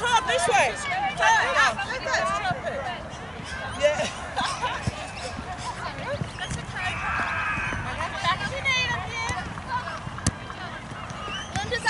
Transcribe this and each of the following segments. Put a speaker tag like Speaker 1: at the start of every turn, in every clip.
Speaker 1: Tie up this way. Tie up. Yeah. Linda's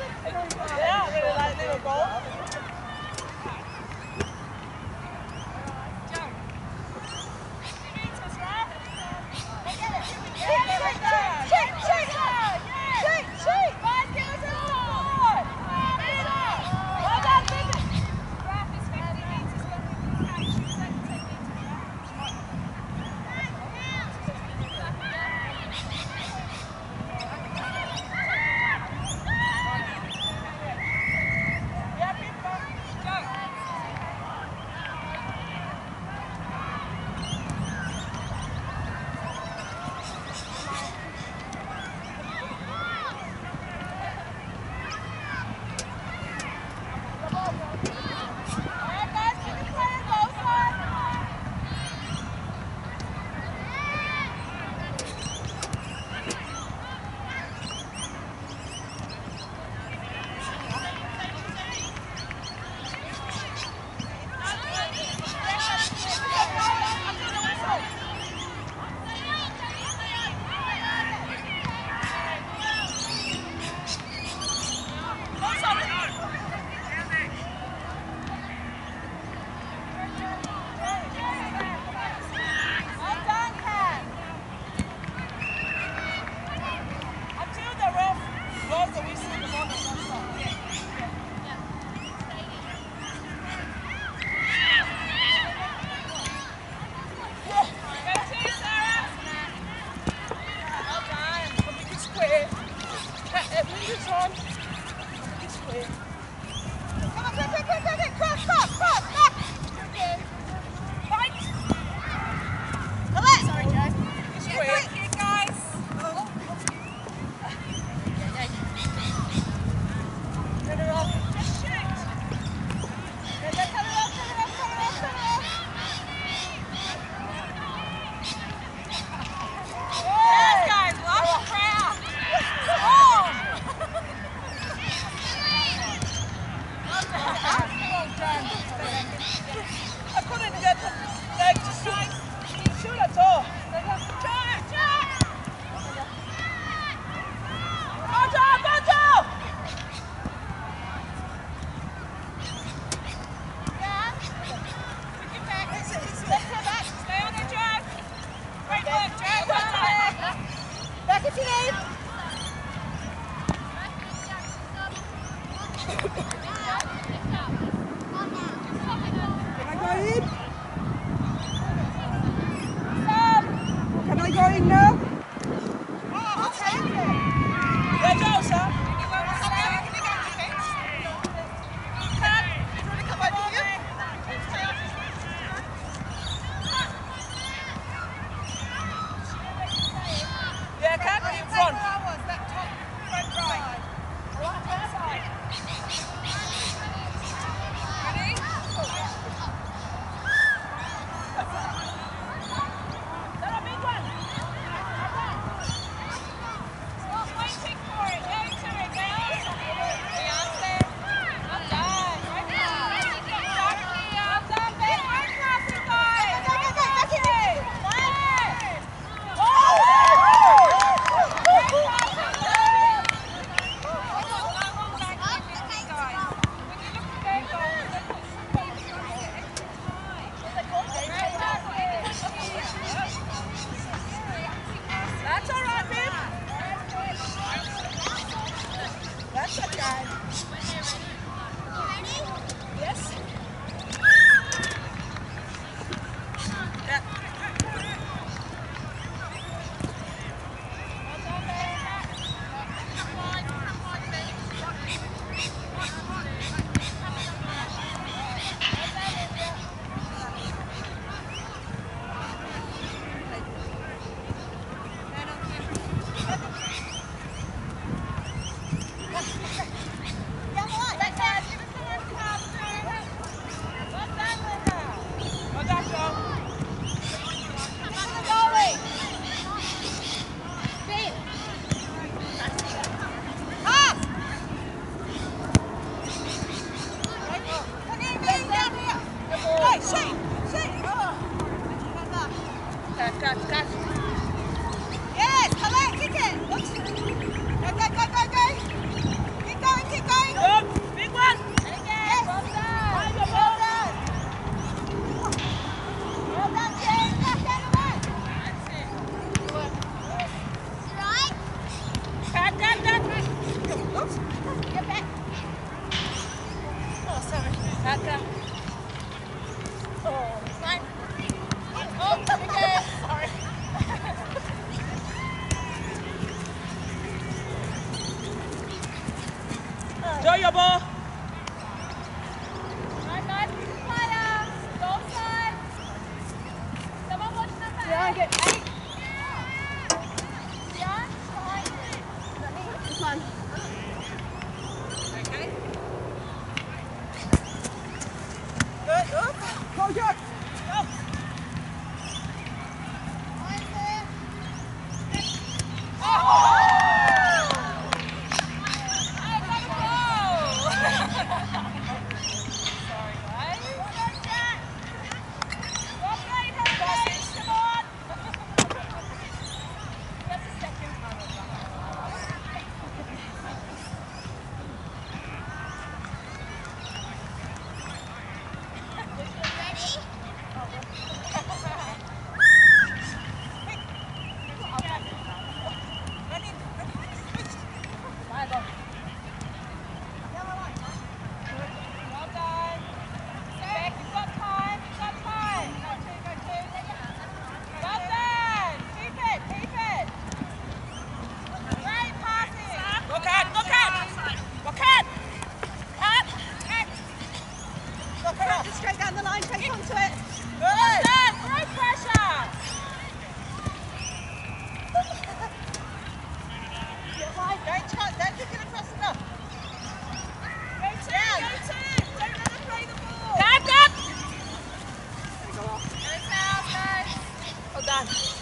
Speaker 1: Yeah, they
Speaker 2: were, like, they were both.
Speaker 1: Come on.